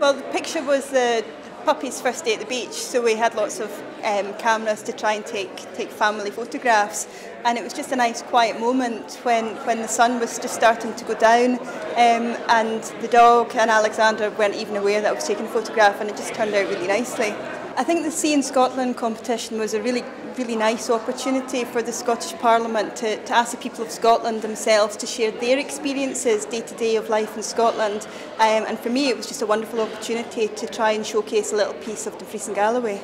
Well, the picture was the puppy's first day at the beach, so we had lots of um, cameras to try and take, take family photographs. And it was just a nice quiet moment when, when the sun was just starting to go down um, and the dog and Alexander weren't even aware that I was taking a photograph and it just turned out really nicely. I think the Sea in Scotland competition was a really, really nice opportunity for the Scottish Parliament to, to ask the people of Scotland themselves to share their experiences day to day of life in Scotland. Um, and for me, it was just a wonderful opportunity to try and showcase a little piece of Dumfries and Galloway.